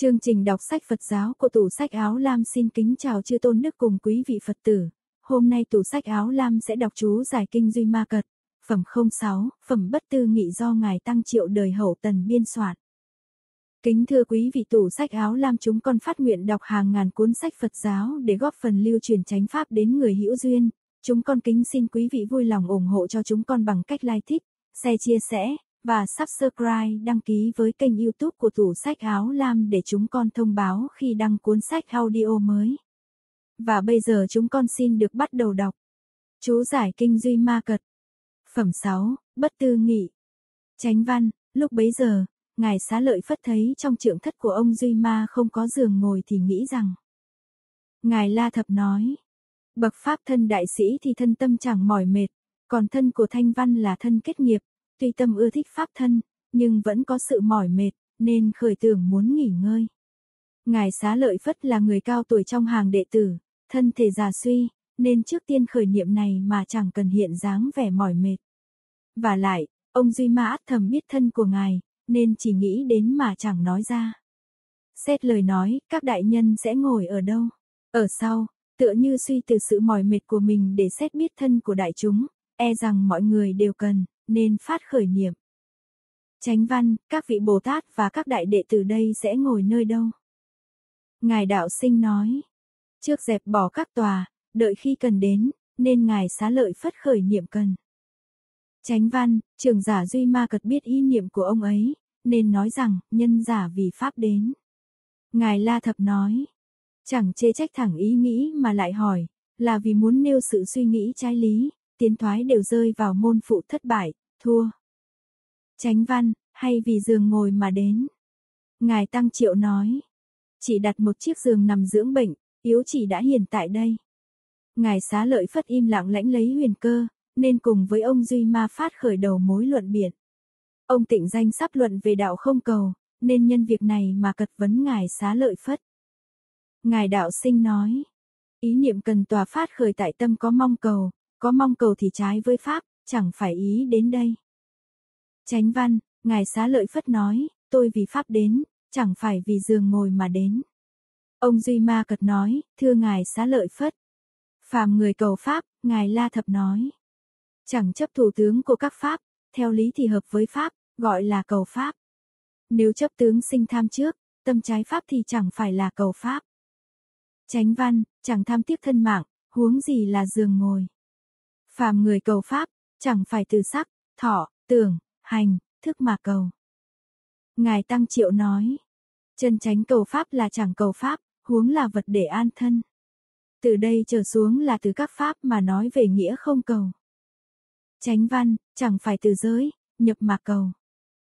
Chương trình đọc sách Phật giáo của tủ sách áo lam xin kính chào chư tôn đức cùng quý vị Phật tử. Hôm nay tủ sách áo lam sẽ đọc chú giải kinh Duy Ma Cật, phẩm 06, phẩm bất tư nghị do Ngài Tăng Triệu đời hậu tần biên soạn. Kính thưa quý vị tủ sách áo lam chúng con phát nguyện đọc hàng ngàn cuốn sách Phật giáo để góp phần lưu truyền chánh pháp đến người hữu duyên. Chúng con kính xin quý vị vui lòng ủng hộ cho chúng con bằng cách like thích, share chia sẻ, và subscribe đăng ký với kênh YouTube của tủ sách áo lam để chúng con thông báo khi đăng cuốn sách audio mới. Và bây giờ chúng con xin được bắt đầu đọc. Chú giải kinh Duy Ma Cật. Phẩm 6, Bất Tư Nghị. Chánh văn, lúc bấy giờ, Ngài xá lợi phất thấy trong trượng thất của ông Duy Ma không có giường ngồi thì nghĩ rằng. Ngài La Thập nói. Bậc Pháp thân đại sĩ thì thân tâm chẳng mỏi mệt, còn thân của thanh văn là thân kết nghiệp, tuy tâm ưa thích pháp thân, nhưng vẫn có sự mỏi mệt, nên khởi tưởng muốn nghỉ ngơi. Ngài xá lợi phất là người cao tuổi trong hàng đệ tử, thân thể già suy, nên trước tiên khởi niệm này mà chẳng cần hiện dáng vẻ mỏi mệt. Và lại, ông Duy Ma át thầm biết thân của ngài, nên chỉ nghĩ đến mà chẳng nói ra. Xét lời nói, các đại nhân sẽ ngồi ở đâu? Ở sau, tựa như suy từ sự mỏi mệt của mình để xét biết thân của đại chúng, e rằng mọi người đều cần, nên phát khởi niệm. Chánh văn, các vị Bồ Tát và các đại đệ tử đây sẽ ngồi nơi đâu? Ngài đạo sinh nói, trước dẹp bỏ các tòa, đợi khi cần đến, nên ngài xá lợi phất khởi niệm cần. Chánh văn, trường giả Duy Ma Cật biết ý niệm của ông ấy, nên nói rằng, nhân giả vì Pháp đến. Ngài La Thập nói, chẳng chê trách thẳng ý nghĩ mà lại hỏi, là vì muốn nêu sự suy nghĩ trái lý, tiến thoái đều rơi vào môn phụ thất bại, thua. Chánh văn, hay vì giường ngồi mà đến. Ngài Tăng Triệu nói, chỉ đặt một chiếc giường nằm dưỡng bệnh, yếu chỉ đã hiền tại đây. Ngài xá lợi phất im lặng lãnh lấy huyền cơ, nên cùng với ông Duy Ma phát khởi đầu mối luận biện. Ông tịnh danh sắp luận về đạo không cầu, nên nhân việc này mà cật vấn ngài xá lợi phất. Ngài đạo sinh nói, ý niệm cần tòa phát khởi tại tâm có mong cầu, có mong cầu thì trái với pháp, chẳng phải ý đến đây. Chánh văn, ngài xá lợi phất nói, tôi vì pháp đến, chẳng phải vì giường ngồi mà đến. Ông Duy Ma Cật nói, thưa ngài xá lợi phất. Phàm người cầu pháp, ngài La Thập nói. Chẳng chấp thủ tướng của các pháp, theo lý thì hợp với pháp, gọi là cầu pháp. Nếu chấp tướng sinh tham trước, tâm trái pháp thì chẳng phải là cầu pháp. Chánh văn, chẳng tham tiếc thân mạng, huống gì là giường ngồi. Phàm người cầu pháp, chẳng phải từ sắc, thọ, tưởng, hành, thức mà cầu. Ngài Tăng Triệu nói, chân tránh cầu pháp là chẳng cầu pháp, huống là vật để an thân. Từ đây trở xuống là từ các pháp mà nói về nghĩa không cầu. Chánh văn, chẳng phải từ giới, nhập mà cầu.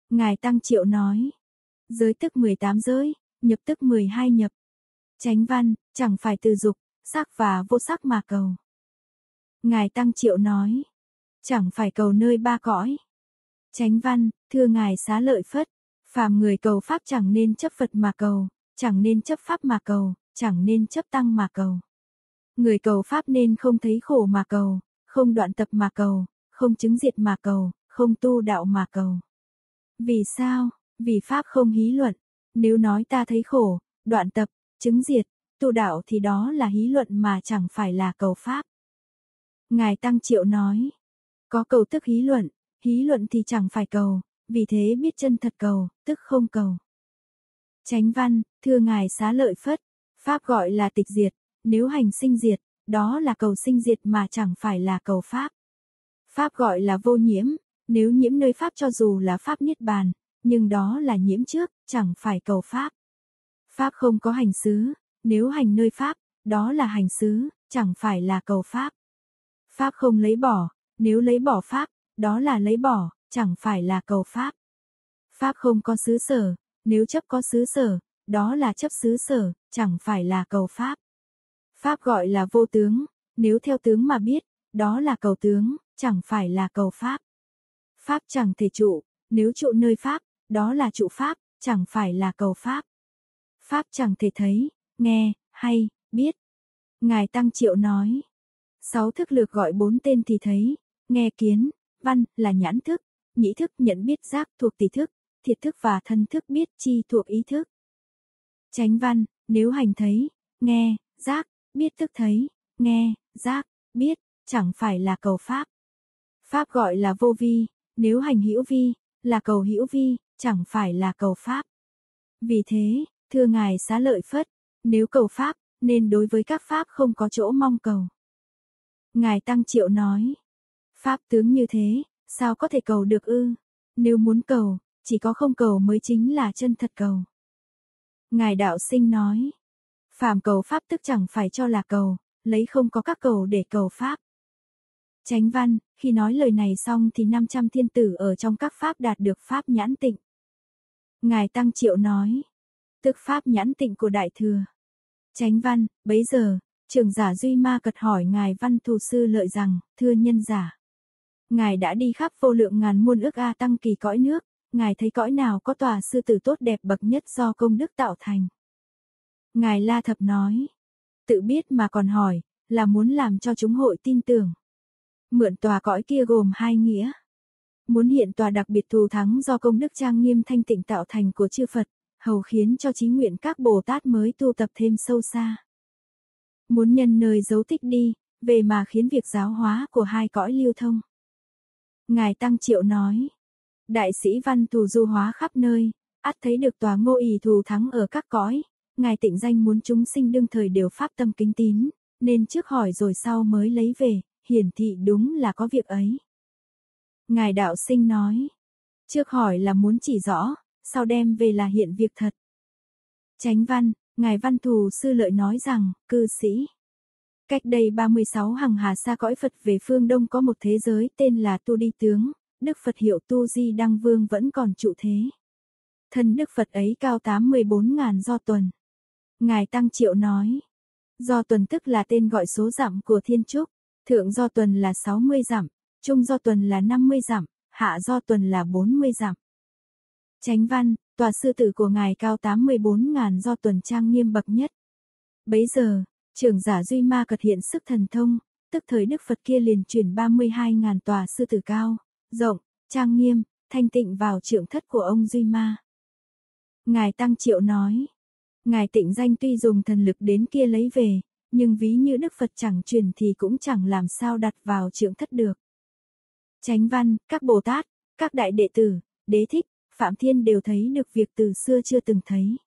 Ngài Tăng Triệu nói, giới tức 18 giới, nhập tức 12 nhập. Chánh văn, chẳng phải từ dục, sắc và vô sắc mà cầu. Ngài Tăng Triệu nói, chẳng phải cầu nơi ba cõi. Chánh văn, thưa ngài xá lợi phất, phàm người cầu pháp chẳng nên chấp Phật mà cầu, chẳng nên chấp pháp mà cầu, chẳng nên chấp tăng mà cầu. Người cầu pháp nên không thấy khổ mà cầu, không đoạn tập mà cầu, không chứng diệt mà cầu, không tu đạo mà cầu. Vì sao? Vì pháp không hí luận. Nếu nói ta thấy khổ, đoạn tập, chứng diệt, tu đạo thì đó là hí luận mà chẳng phải là cầu pháp. Ngài Tăng Triệu nói, có cầu tức hí luận, hí luận thì chẳng phải cầu, vì thế biết chân thật cầu, tức không cầu. Chánh văn, thưa ngài xá lợi phất, pháp gọi là tịch diệt, nếu hành sinh diệt, đó là cầu sinh diệt mà chẳng phải là cầu pháp. Pháp gọi là vô nhiễm, nếu nhiễm nơi pháp cho dù là pháp niết bàn, nhưng đó là nhiễm trước, chẳng phải cầu pháp. Pháp không có hành xứ, nếu hành nơi pháp, đó là hành xứ, chẳng phải là cầu pháp. Pháp không lấy bỏ, nếu lấy bỏ pháp, đó là lấy bỏ, chẳng phải là cầu pháp. Pháp không có xứ sở, nếu chấp có xứ sở, đó là chấp xứ sở, chẳng phải là cầu pháp. Pháp gọi là vô tướng, nếu theo tướng mà biết, đó là cầu tướng, chẳng phải là cầu pháp. Pháp chẳng thể trụ, nếu trụ nơi pháp, đó là trụ pháp, chẳng phải là cầu pháp. Pháp chẳng thể thấy, nghe, hay, biết. Ngài Tăng Triệu nói, sáu thức lược gọi bốn tên thì thấy, nghe kiến, văn là nhãn thức, nhĩ thức nhận biết giác thuộc tỷ thức, thiệt thức và thân thức biết chi thuộc ý thức. tránh văn, nếu hành thấy, nghe, giác, biết thức thấy, nghe, giác, biết, chẳng phải là cầu pháp. Pháp gọi là vô vi, nếu hành hữu vi, là cầu hữu vi, chẳng phải là cầu pháp. Vì thế, thưa ngài xá lợi phất, nếu cầu pháp, nên đối với các pháp không có chỗ mong cầu. Ngài Tăng Triệu nói, pháp tướng như thế, sao có thể cầu được ư? Nếu muốn cầu, chỉ có không cầu mới chính là chân thật cầu. Ngài Đạo Sinh nói, phàm cầu pháp tức chẳng phải cho là cầu, lấy không có các cầu để cầu pháp. Chánh văn, khi nói lời này xong thì 500 thiên tử ở trong các pháp đạt được pháp nhãn tịnh. Ngài Tăng Triệu nói, tức pháp nhãn tịnh của Đại Thừa. Chánh văn, bấy giờ, trường giả Duy Ma cật hỏi Ngài Văn Thù Sư lợi rằng, thưa nhân giả. Ngài đã đi khắp vô lượng ngàn muôn ước A tăng kỳ cõi nước, Ngài thấy cõi nào có tòa sư tử tốt đẹp bậc nhất do công đức tạo thành. Ngài La Thập nói, tự biết mà còn hỏi, là muốn làm cho chúng hội tin tưởng. Mượn tòa cõi kia gồm hai nghĩa. Muốn hiện tòa đặc biệt thù thắng do công đức trang nghiêm thanh tịnh tạo thành của chư Phật, hầu khiến cho trí nguyện các Bồ Tát mới tu tập thêm sâu xa. Muốn nhân nơi dấu tích đi, về mà khiến việc giáo hóa của hai cõi lưu thông. Ngài Tăng Triệu nói, đại sĩ văn thù du hóa khắp nơi, ắt thấy được tòa ngô ỷ thù thắng ở các cõi, ngài tịnh danh muốn chúng sinh đương thời đều pháp tâm kính tín, nên trước hỏi rồi sau mới lấy về, hiển thị đúng là có việc ấy. Ngài đạo sinh nói, trước hỏi là muốn chỉ rõ, sau đem về là hiện việc thật. Chánh văn, Ngài Văn Thù Sư Lợi nói rằng, cư sĩ. Cách đây 36 hằng hà xa cõi Phật về phương Đông có một thế giới tên là Tu Đi Tướng, Đức Phật hiệu Tu Di Đăng Vương vẫn còn trụ thế. Thân Đức Phật ấy cao 814 ngàn do tuần. Ngài Tăng Triệu nói, do tuần tức là tên gọi số giảm của Thiên Trúc, thượng do tuần là 60 giảm trung do tuần là 50 giảm hạ do tuần là 40 giảm Chánh văn, tòa sư tử của ngài cao 84 ngàn do tuần trang nghiêm bậc nhất. Bấy giờ, trưởng giả Duy Ma cật hiện sức thần thông, tức thời Đức Phật kia liền chuyển 32 ngàn tòa sư tử cao, rộng, trang nghiêm, thanh tịnh vào trưởng thất của ông Duy Ma. Ngài Tăng Triệu nói, Ngài tịnh danh tuy dùng thần lực đến kia lấy về, nhưng ví như Đức Phật chẳng truyền thì cũng chẳng làm sao đặt vào trưởng thất được. Chánh văn, các Bồ Tát, các đại đệ tử, đế thích, Phạm Thiên đều thấy được việc từ xưa chưa từng thấy.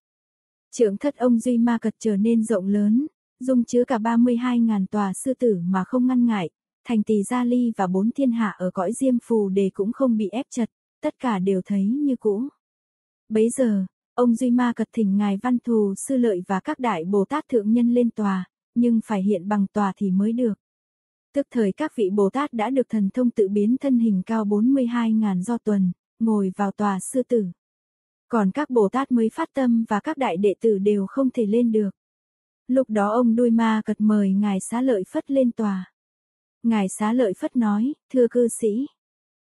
Trưởng thất ông Duy Ma Cật trở nên rộng lớn, dung chứa cả 32.000 tòa sư tử mà không ngăn ngại, thành tỳ gia ly và bốn thiên hạ ở cõi diêm phù đề cũng không bị ép chật, tất cả đều thấy như cũ. Bấy giờ, ông Duy Ma Cật thỉnh Ngài Văn Thù Sư Lợi và các đại Bồ Tát Thượng Nhân lên tòa, nhưng phải hiện bằng tòa thì mới được. Tức thời các vị Bồ Tát đã được thần thông tự biến thân hình cao 42.000 do tuần, ngồi vào tòa sư tử. Còn các Bồ Tát mới phát tâm và các đại đệ tử đều không thể lên được. Lúc đó ông đuôi ma cật mời Ngài xá lợi Phất lên tòa. Ngài xá lợi Phất nói, thưa cư sĩ.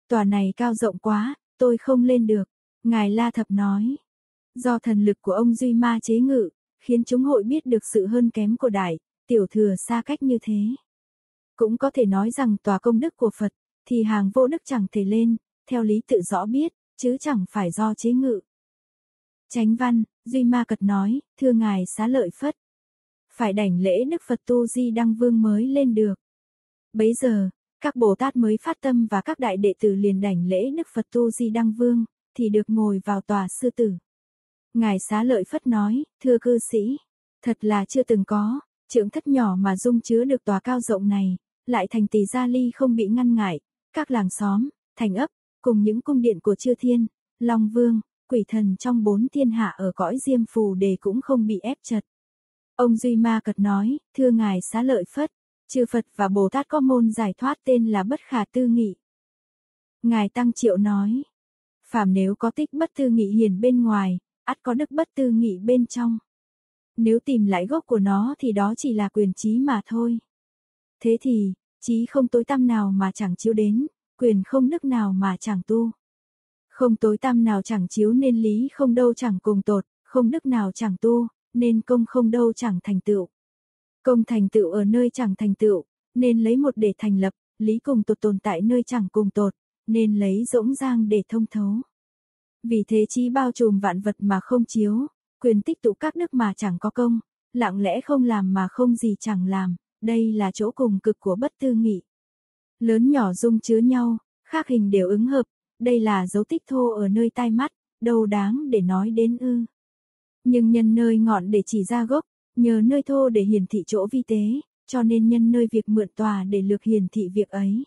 Tòa này cao rộng quá, tôi không lên được. Ngài La Thập nói. Do thần lực của ông Duy Ma chế ngự, khiến chúng hội biết được sự hơn kém của đại, tiểu thừa xa cách như thế. Cũng có thể nói rằng tòa công đức của Phật, thì hàng vô đức chẳng thể lên, theo lý tự rõ biết, chứ chẳng phải do chế ngự. Chánh văn, Duy Ma Cật nói, thưa ngài xá lợi phất. Phải đảnh lễ Đức Phật Tu Di Đăng Vương mới lên được. Bấy giờ, các Bồ Tát mới phát tâm và các đại đệ tử liền đảnh lễ Đức Phật Tu Di Đăng Vương, thì được ngồi vào tòa sư tử. Ngài xá lợi phất nói, thưa cư sĩ, thật là chưa từng có, trưởng thất nhỏ mà dung chứa được tòa cao rộng này, lại thành tỷ gia ly không bị ngăn ngại, các làng xóm, thành ấp, cùng những cung điện của chư thiên, Long Vương, quỷ thần trong bốn thiên hạ ở cõi diêm phù đề cũng không bị ép chật. Ông Duy Ma Cật nói, thưa ngài xá lợi Phất, chư Phật và Bồ Tát có môn giải thoát tên là bất khả tư nghị. Ngài Tăng Triệu nói, phàm nếu có tích bất tư nghị hiền bên ngoài, ắt có đức bất tư nghị bên trong. Nếu tìm lại gốc của nó thì đó chỉ là quyền trí mà thôi. Thế thì, trí không tối tăm nào mà chẳng chiếu đến, quyền không đức nào mà chẳng tu. Không tối tăm nào chẳng chiếu nên lý không đâu chẳng cùng tột, không đức nào chẳng tu, nên công không đâu chẳng thành tựu. Công thành tựu ở nơi chẳng thành tựu, nên lấy một để thành lập, lý cùng tột tồn tại nơi chẳng cùng tột, nên lấy rỗng giang để thông thấu. Vì thế chi bao trùm vạn vật mà không chiếu, quyền tích tụ các đức mà chẳng có công, lặng lẽ không làm mà không gì chẳng làm, đây là chỗ cùng cực của bất tư nghị. Lớn nhỏ dung chứa nhau, khác hình đều ứng hợp, đây là dấu tích thô ở nơi tai mắt, đâu đáng để nói đến ư. Nhưng nhân nơi ngọn để chỉ ra gốc, nhờ nơi thô để hiển thị chỗ vi tế, cho nên nhân nơi việc mượn tòa để lược hiển thị việc ấy.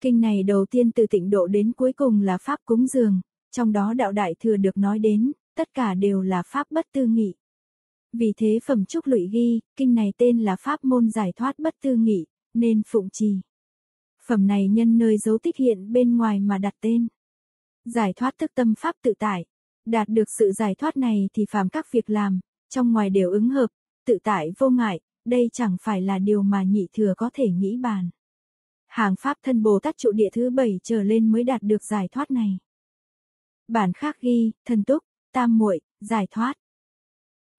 Kinh này đầu tiên từ tịnh độ đến cuối cùng là pháp cúng dường, trong đó đạo đại thừa được nói đến, tất cả đều là pháp bất tư nghị. Vì thế phẩm trúc lụy ghi, kinh này tên là pháp môn giải thoát bất tư nghị, nên phụng trì. Phẩm này nhân nơi dấu tích hiện bên ngoài mà đặt tên. Giải thoát thức tâm pháp tự tại. Đạt được sự giải thoát này thì phàm các việc làm, trong ngoài đều ứng hợp, tự tại vô ngại, đây chẳng phải là điều mà nhị thừa có thể nghĩ bàn. Hàng pháp thân Bồ Tát trụ địa thứ bảy trở lên mới đạt được giải thoát này. Bản khác ghi, thần túc, tam muội, giải thoát.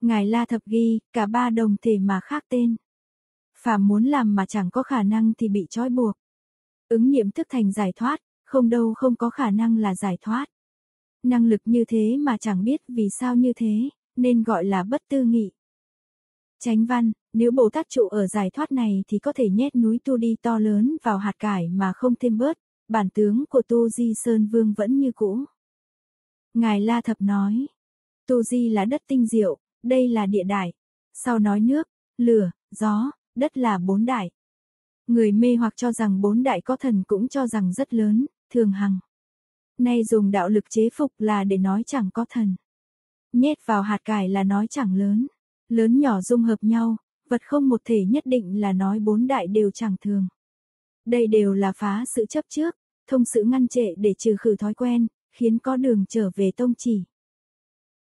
Ngài La Thập ghi, cả ba đồng thể mà khác tên. Phàm muốn làm mà chẳng có khả năng thì bị trói buộc. Ứng nghiệm thức thành giải thoát, không đâu không có khả năng là giải thoát. Năng lực như thế mà chẳng biết vì sao như thế, nên gọi là bất tư nghị. Chánh văn, nếu Bồ Tát trụ ở giải thoát này thì có thể nhét núi tu đi to lớn vào hạt cải mà không thêm bớt, bản tướng của Tu Di Sơn Vương vẫn như cũ. Ngài La Thập nói, Tu Di là đất tinh diệu, đây là địa đại. Sau nói nước, lửa, gió, đất là bốn đại. Người mê hoặc cho rằng bốn đại có thần cũng cho rằng rất lớn, thường hằng. Nay dùng đạo lực chế phục là để nói chẳng có thần. Nhét vào hạt cải là nói chẳng lớn. Lớn nhỏ dung hợp nhau, vật không một thể nhất định là nói bốn đại đều chẳng thường. Đây đều là phá sự chấp trước, thông sự ngăn trệ để trừ khử thói quen, khiến có đường trở về tông chỉ.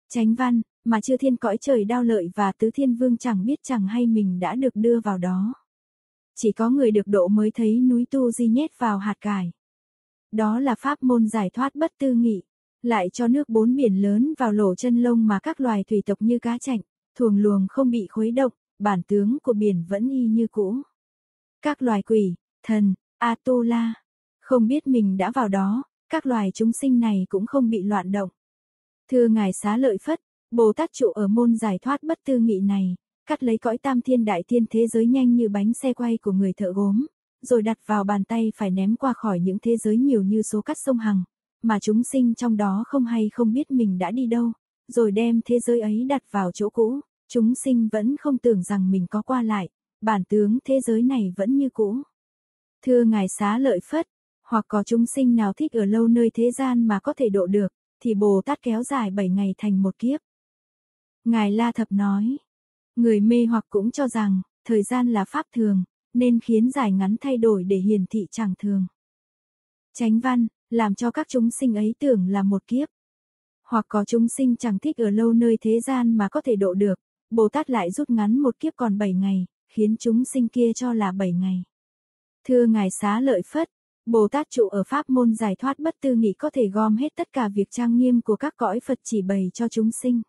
Chánh văn, mà chưa thiên cõi trời đao lợi và tứ thiên vương chẳng biết chẳng hay mình đã được đưa vào đó. Chỉ có người được độ mới thấy núi tu di nhét vào hạt cải. Đó là pháp môn giải thoát bất tư nghị, lại cho nước bốn biển lớn vào lỗ chân lông mà các loài thủy tộc như cá chạnh, thuồng luồng không bị khuấy động, bản tướng của biển vẫn y như cũ. Các loài quỷ, thần, Atula, không biết mình đã vào đó, các loài chúng sinh này cũng không bị loạn động. Thưa Ngài Xá Lợi Phất, Bồ Tát trụ ở môn giải thoát bất tư nghị này, cắt lấy cõi tam thiên đại thiên thế giới nhanh như bánh xe quay của người thợ gốm, rồi đặt vào bàn tay phải ném qua khỏi những thế giới nhiều như số cắt sông Hằng, mà chúng sinh trong đó không hay không biết mình đã đi đâu, rồi đem thế giới ấy đặt vào chỗ cũ, chúng sinh vẫn không tưởng rằng mình có qua lại, bản tướng thế giới này vẫn như cũ. Thưa Ngài Xá Lợi Phất, hoặc có chúng sinh nào thích ở lâu nơi thế gian mà có thể độ được, thì Bồ Tát kéo dài 7 ngày thành một kiếp. Ngài La Thập nói, người mê hoặc cũng cho rằng, thời gian là pháp thường, nên khiến dài ngắn thay đổi để hiển thị chẳng thường. Chánh văn, làm cho các chúng sinh ấy tưởng là một kiếp. Hoặc có chúng sinh chẳng thích ở lâu nơi thế gian mà có thể độ được, Bồ Tát lại rút ngắn một kiếp còn 7 ngày, khiến chúng sinh kia cho là 7 ngày. Thưa Ngài Xá Lợi Phất, Bồ Tát trụ ở pháp môn giải thoát bất tư nghị có thể gom hết tất cả việc trang nghiêm của các cõi Phật chỉ bày cho chúng sinh.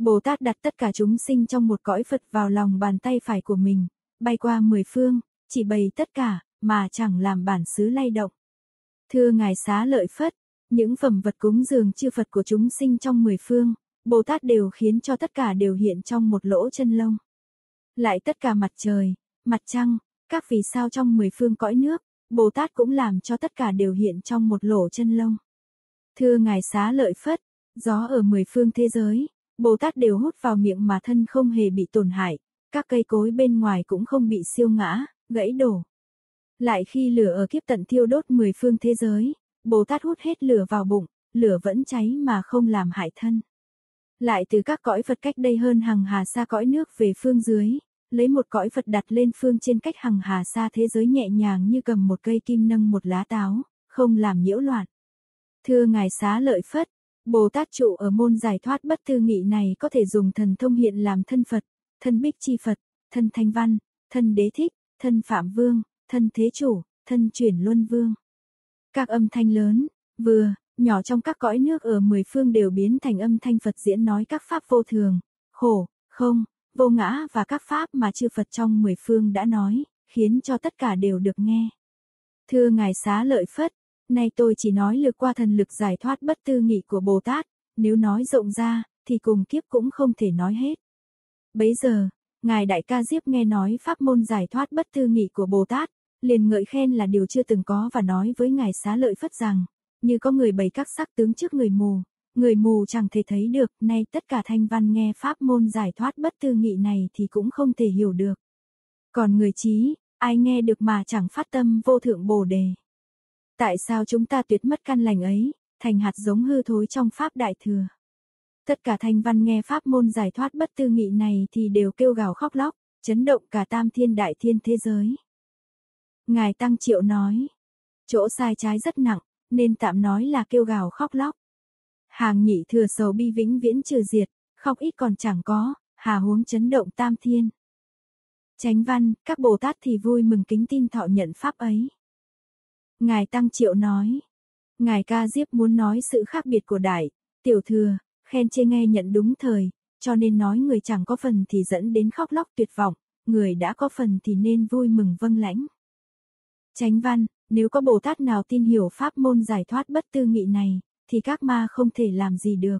Bồ Tát đặt tất cả chúng sinh trong một cõi Phật vào lòng bàn tay phải của mình, bay qua mười phương, chỉ bày tất cả, mà chẳng làm bản xứ lay động. Thưa Ngài Xá Lợi Phất, những phẩm vật cúng dường chư Phật của chúng sinh trong mười phương, Bồ Tát đều khiến cho tất cả đều hiện trong một lỗ chân lông. Lại tất cả mặt trời, mặt trăng, các vì sao trong mười phương cõi nước, Bồ Tát cũng làm cho tất cả đều hiện trong một lỗ chân lông. Thưa Ngài Xá Lợi Phất, gió ở mười phương thế giới, Bồ Tát đều hút vào miệng mà thân không hề bị tổn hại, các cây cối bên ngoài cũng không bị siêu ngã, gãy đổ. Lại khi lửa ở kiếp tận thiêu đốt mười phương thế giới, Bồ Tát hút hết lửa vào bụng, lửa vẫn cháy mà không làm hại thân. Lại từ các cõi Phật cách đây hơn hàng hà xa cõi nước về phương dưới, lấy một cõi Phật đặt lên phương trên cách hằng hà xa thế giới nhẹ nhàng như cầm một cây kim nâng một lá táo, không làm nhiễu loạn. Thưa Ngài Xá Lợi Phất, Bồ Tát trụ ở môn giải thoát bất tư nghị này có thể dùng thần thông hiện làm thân Phật, thân Bích Chi Phật, thân Thanh Văn, thân Đế Thích, thân Phạm Vương, thân Thế Chủ, thân Chuyển Luân Vương. Các âm thanh lớn, vừa, nhỏ trong các cõi nước ở mười phương đều biến thành âm thanh Phật diễn nói các pháp vô thường, khổ, không, vô ngã và các pháp mà chư Phật trong mười phương đã nói, khiến cho tất cả đều được nghe. Thưa Ngài Xá Lợi Phất, nay tôi chỉ nói lược qua thần lực giải thoát bất tư nghị của Bồ Tát, nếu nói rộng ra, thì cùng kiếp cũng không thể nói hết. Bấy giờ, Ngài Đại Ca Diếp nghe nói pháp môn giải thoát bất tư nghị của Bồ Tát, liền ngợi khen là điều chưa từng có và nói với Ngài Xá Lợi Phất rằng, như có người bày các sắc tướng trước người mù, người mù chẳng thể thấy được, nay tất cả thanh văn nghe pháp môn giải thoát bất tư nghị này thì cũng không thể hiểu được. Còn người trí, ai nghe được mà chẳng phát tâm vô thượng bồ đề. Tại sao chúng ta tuyệt mất căn lành ấy, thành hạt giống hư thối trong pháp đại thừa? Tất cả thanh văn nghe pháp môn giải thoát bất tư nghị này thì đều kêu gào khóc lóc, chấn động cả tam thiên đại thiên thế giới. Ngài Tăng Triệu nói, chỗ sai trái rất nặng, nên tạm nói là kêu gào khóc lóc. Hàng nhị thừa sầu bi vĩnh viễn trừ diệt, khóc ít còn chẳng có, hà huống chấn động tam thiên. tránh văn, các Bồ Tát thì vui mừng kính tin thọ nhận pháp ấy. Ngài Tăng Triệu nói, Ngài Ca Diếp muốn nói sự khác biệt của đại, tiểu thừa, khen chê nghe nhận đúng thời, cho nên nói người chẳng có phần thì dẫn đến khóc lóc tuyệt vọng, người đã có phần thì nên vui mừng vâng lãnh. Chánh văn, nếu có Bồ Tát nào tin hiểu pháp môn giải thoát bất tư nghị này, thì các ma không thể làm gì được.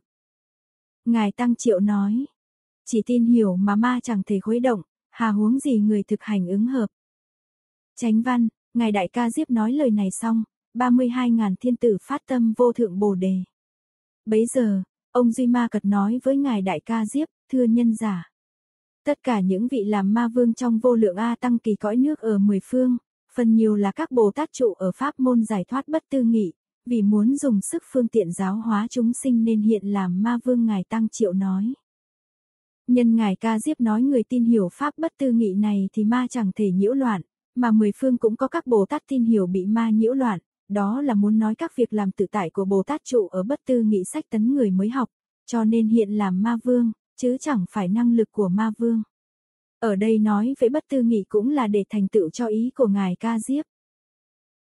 Ngài Tăng Triệu nói, chỉ tin hiểu mà ma chẳng thể khuấy động, hà huống gì người thực hành ứng hợp. Chánh văn, Ngài Đại Ca Diếp nói lời này xong, 32.000 thiên tử phát tâm vô thượng bồ đề. Bấy giờ, ông Duy Ma Cật nói với Ngài Đại Ca Diếp, thưa nhân giả. Tất cả những vị làm ma vương trong vô lượng A tăng kỳ cõi nước ở mười phương, phần nhiều là các Bồ Tát trụ ở pháp môn giải thoát bất tư nghị, vì muốn dùng sức phương tiện giáo hóa chúng sinh nên hiện làm ma vương Ngài Tăng Triệu nói. Nhân Ngài Ca Diếp nói người tin hiểu pháp bất tư nghị này thì ma chẳng thể nhiễu loạn, mà mười phương cũng có các Bồ Tát tin hiểu bị ma nhiễu loạn, đó là muốn nói các việc làm tự tại của Bồ Tát trụ ở bất tư nghị sách tấn người mới học, cho nên hiện làm ma vương, chứ chẳng phải năng lực của ma vương. Ở đây nói về bất tư nghị cũng là để thành tựu cho ý của Ngài Ca Diếp.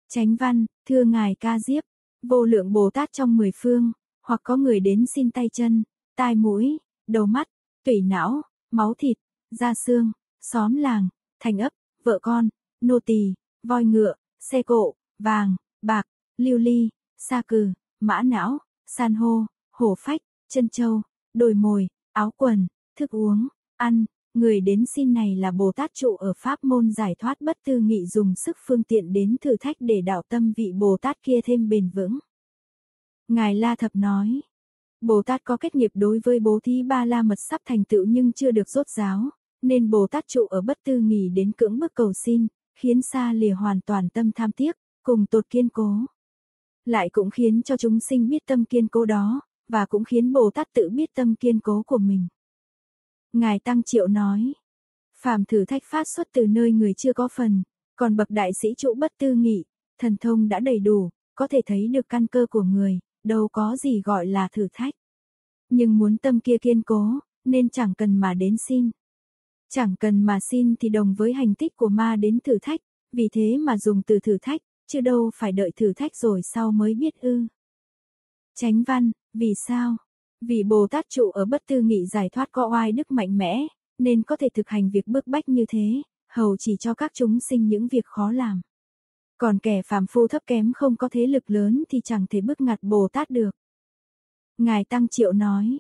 Chánh văn, thưa Ngài Ca Diếp, vô lượng Bồ Tát trong mười phương, hoặc có người đến xin tay chân, tai mũi, đầu mắt, tủy não, máu thịt, da xương, xóm làng, thành ấp, vợ con, nô tỳ, voi ngựa, xe cộ, vàng, bạc, lưu ly, sa cừ, mã não, san hô, hổ phách, chân châu, đồi mồi, áo quần, thức uống, ăn, người đến xin này là Bồ Tát trụ ở pháp môn giải thoát bất tư nghị dùng sức phương tiện đến thử thách để đạo tâm vị Bồ Tát kia thêm bền vững. Ngài La Thập nói, Bồ Tát có kết nghiệp đối với bố thí ba la mật sắp thành tựu nhưng chưa được rốt giáo, nên Bồ Tát trụ ở bất tư nghỉ đến cưỡng bức cầu xin, khiến xa lìa hoàn toàn tâm tham tiếc, cùng tột kiên cố. Lại cũng khiến cho chúng sinh biết tâm kiên cố đó, và cũng khiến Bồ Tát tự biết tâm kiên cố của mình. Ngài Tăng Triệu nói, phàm thử thách phát xuất từ nơi người chưa có phần, còn bậc đại sĩ trụ bất tư nghị, thần thông đã đầy đủ, có thể thấy được căn cơ của người, đâu có gì gọi là thử thách. Nhưng muốn tâm kia kiên cố, nên chẳng cần mà đến xin. Chẳng cần mà xin thì đồng với hành tích của ma đến thử thách, vì thế mà dùng từ thử thách, chứ đâu phải đợi thử thách rồi sau mới biết ư. Chánh văn, vì sao? Vì Bồ Tát trụ ở bất tư nghị giải thoát có oai đức mạnh mẽ, nên có thể thực hành việc bức bách như thế, hầu chỉ cho các chúng sinh những việc khó làm. Còn kẻ phàm phu thấp kém không có thế lực lớn thì chẳng thể bước ngặt Bồ Tát được. Ngài Tăng Triệu nói,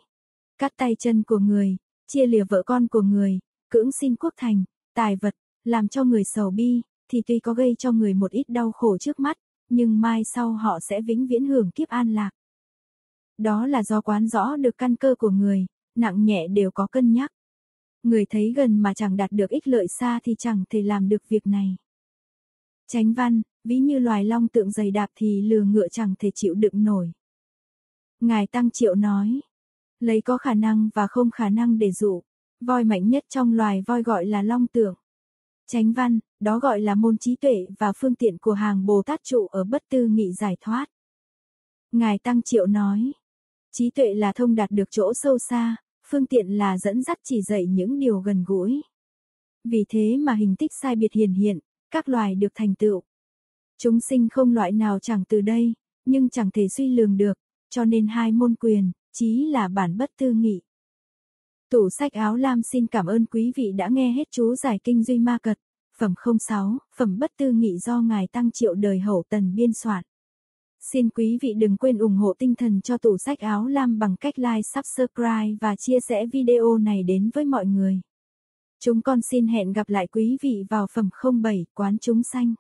cắt tay chân của người, chia lìa vợ con của người, cưỡng xin quốc thành, tài vật, làm cho người sầu bi, thì tuy có gây cho người một ít đau khổ trước mắt, nhưng mai sau họ sẽ vĩnh viễn hưởng kiếp an lạc. Đó là do quán rõ được căn cơ của người, nặng nhẹ đều có cân nhắc. Người thấy gần mà chẳng đạt được ích lợi xa thì chẳng thể làm được việc này. tránh văn, ví như loài long tượng dày đạp thì lừa ngựa chẳng thể chịu đựng nổi. Ngài Tăng Triệu nói, lấy có khả năng và không khả năng để dụ, voi mạnh nhất trong loài voi gọi là long tượng. Chánh văn, đó gọi là môn trí tuệ và phương tiện của hàng Bồ Tát trụ ở bất tư nghị giải thoát. Ngài Tăng Triệu nói, trí tuệ là thông đạt được chỗ sâu xa, phương tiện là dẫn dắt chỉ dạy những điều gần gũi. Vì thế mà hình tích sai biệt hiển hiện, các loài được thành tựu. Chúng sinh không loại nào chẳng từ đây, nhưng chẳng thể suy lường được, cho nên hai môn quyền, trí là bản bất tư nghị. Tủ sách áo lam xin cảm ơn quý vị đã nghe hết chú giải kinh Duy Ma Cật, phẩm 06, phẩm bất tư nghị do Ngài Tăng Triệu đời hậu tần biên soạn. Xin quý vị đừng quên ủng hộ tinh thần cho tủ sách áo lam bằng cách like, subscribe và chia sẻ video này đến với mọi người. Chúng con xin hẹn gặp lại quý vị vào phẩm 07 quán chúng xanh.